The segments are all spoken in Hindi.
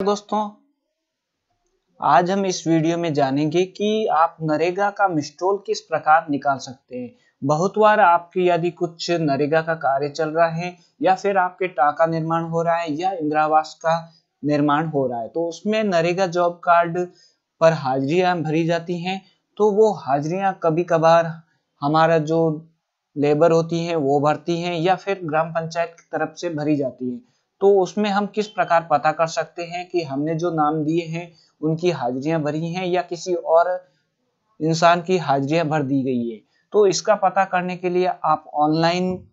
दोस्तों, आज हम इस वीडियो में जानेंगे कि आप नरेगा का मिस्टोल किस प्रकार निकाल सकते हैं। बहुत बार आपकी यदि कुछ नरेगा का कार्य चल रहा है, या फिर आपके टाका निर्माण हो रहा है, या इंदिरावास का निर्माण हो रहा है तो उसमें नरेगा जॉब कार्ड पर हाजिरियाँ भरी जाती हैं। तो वो हाजिरियाँ कभी कभार हमारा जो लेबर होती है, वो भरती है, या फिर ग्राम पंचायत की तरफ़ से भरी जाती है। तो उसमें हम किस प्रकार पता कर सकते हैं कि हमने जो नाम दिए हैं, उनकी हाजिरियाँ भरी हैं या किसी और इंसान की हाजिरियाँ भर दी गई है? तो इसका पता करने के लिए आप ऑनलाइन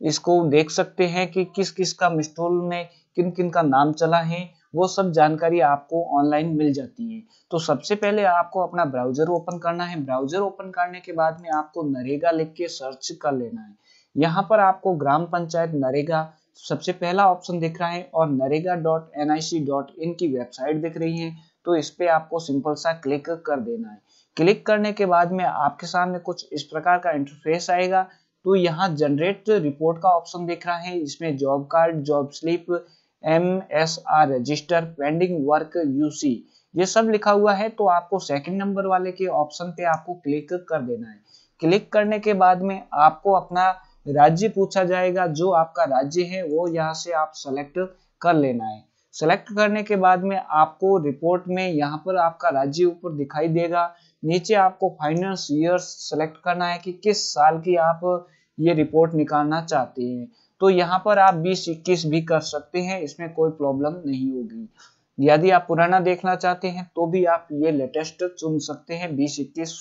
इसको देख सकते हैं कि किस किस का मिस्टोल में किन किन का नाम चला है, वो सब जानकारी आपको ऑनलाइन मिल जाती है। तो सबसे पहले आपको अपना ब्राउज़र ओपन करना है। ब्राउज़र ओपन करने के बाद में आपको नरेगा लिख के सर्च कर लेना है। यहाँ पर आपको ग्राम पंचायत नरेगा सबसे पहला ऑप्शन दिख रहा है और NREGA dot N I C dot in की वेबसाइट दिख रही है तो इस पे आपको सिंपल सा क्लिक कर देना है। क्लिक करने के बाद में आपके सामने कुछ इस प्रकार का इंटरफेस आएगा तो यहाँ जनरेट रिपोर्ट का ऑप्शन दिख रहा है। इसमें job card job slip M S R register pending work UC ये सब लिखा हुआ है तो आपको सेकंड नंबर वाले के ऑप्शन पे आपको क्लिक कर देना है। क्लिक करने के बाद में आपको अपना राज्य पूछा जाएगा, जो आपका राज्य है, वो यहाँ से आप सेलेक्ट कर लेना है। सेलेक्ट करने के बाद में आपको रिपोर्ट में यहाँ पर आपका राज्य ऊपर दिखाई देगा। नीचे आपको फाइनेंस ईयर सेलेक्ट करना है कि किस साल की आप ये रिपोर्ट निकालना चाहते हैं। तो यहाँ पर आप बीस इक्कीस भी कर सकते हैं, इसमें कोई प्रॉब्लम नहीं होगी। यदि आप पुराना देखना चाहते हैं तो भी आप ये लेटेस्ट चुन सकते हैं, बीस इक्कीस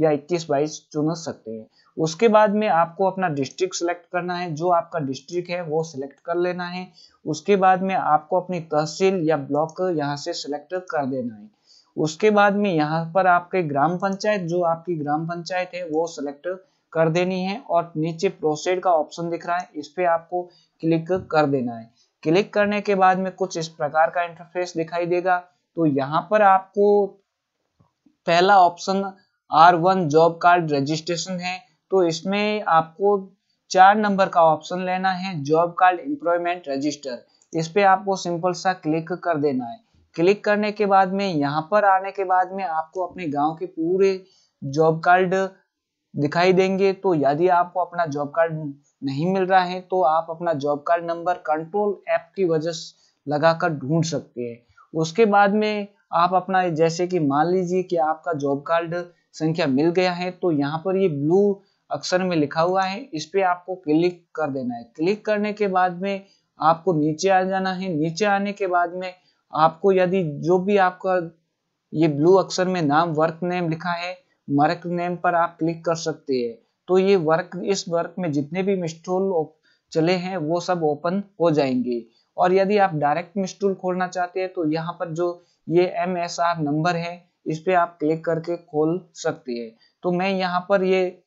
या इक्कीस बाईस चुन सकते हैं। उसके बाद में आपको अपना डिस्ट्रिक्ट सेलेक्ट करना है। जो आपका डिस्ट्रिक्ट है, वो सिलेक्ट कर लेना है। उसके बाद में आपको अपनी तहसील या ब्लॉक यहाँ से सिलेक्ट कर देना है। उसके बाद में यहाँ पर आपके ग्राम पंचायत, जो आपकी ग्राम पंचायत है, वो सिलेक्ट कर देनी है और नीचे प्रोसेड का ऑप्शन दिख रहा है। इस पे आपको क्लिक कर देना है। क्लिक करने के बाद में कुछ इस प्रकार का इंटरफेस दिखाई देगा। तो यहाँ पर आपको पहला option R one job card registration है तो इसमें आपको चार नंबर का ऑप्शन लेना है जॉब कार्ड एम्प्लॉयमेंट रजिस्टर इस पे आपको सिंपल सा क्लिक कर देना है। क्लिक करने के बाद में, यहाँ पर आने के बाद में आपको अपने गाँव के पूरे जॉब कार्ड दिखाई देंगे। तो यदि आपको अपना जॉब कार्ड नहीं मिल रहा है तो आप अपना job card number control app की वजह लगाकर ढूंढ सकते हैं। उसके बाद में आप अपना, जैसे कि मान लीजिए कि आपका जॉब कार्ड संख्या मिल गया है तो यहाँ पर ये ब्लू अक्षर में लिखा हुआ है, इस पे आपको क्लिक कर देना है। क्लिक करने के बाद में आपको नीचे आ जाना है। नीचे आने के बाद में आपको यदि जो भी आपका ये ब्लू अक्षर में नाम वर्क नेम लिखा है वर्क नेम पर आप क्लिक कर सकते हैं। तो ये वर्क इस वर्क में जितने भी मिस्टोल चले हैं, वो सब ओपन हो जाएँगे। और यदि आप डायरेक्ट मिस्टूल खोलना चाहते हैं तो यहाँ पर जो ये एम एस आर नंबर है इस पे आप क्लिक करके खोल सकते हैं। तो मैं यहाँ पर ये,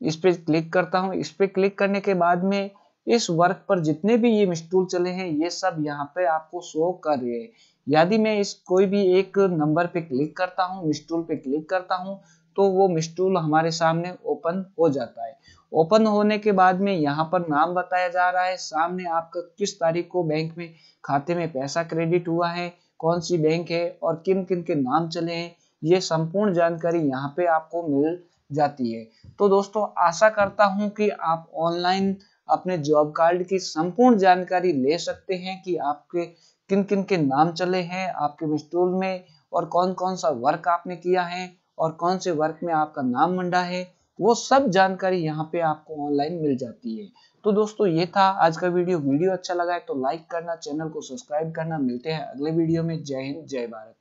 इस पे क्लिक करता हूँ। इस पे क्लिक करने के बाद में इस वर्क पर जितने भी ये मिस्टूल चले हैं, ये सब यहाँ पे आपको शो कर रहे हैं। यदि मैं इस कोई भी एक नंबर पे क्लिक करता हूँ मिस्टूल पे क्लिक करता हूँ तो वो मिस्टूल हमारे सामने ओपन हो जाता है। ओपन होने के बाद में यहाँ पर नाम बताया जा रहा है। सामने आपका किस तारीख को बैंक में खाते में पैसा क्रेडिट हुआ है कौन सी बैंक है और किन किन के नाम चले हैं, ये संपूर्ण जानकारी यहाँ पे आपको मिल जाती है। तो दोस्तों, आशा करता हूँ कि आप ऑनलाइन अपने जॉब कार्ड की संपूर्ण जानकारी ले सकते हैं कि आपके किन किन के नाम चले हैं, आपके मिस्टूल में और कौन कौन सा वर्क आपने किया है और कौन से वर्क में आपका नाम मंडा है। वो सब जानकारी यहाँ पे आपको ऑनलाइन मिल जाती है। तो दोस्तों, ये था आज का वीडियो। वीडियो अच्छा लगा है तो लाइक करना चैनल को सब्सक्राइब करना। मिलते हैं अगले वीडियो में। जय हिंद, जय भारत।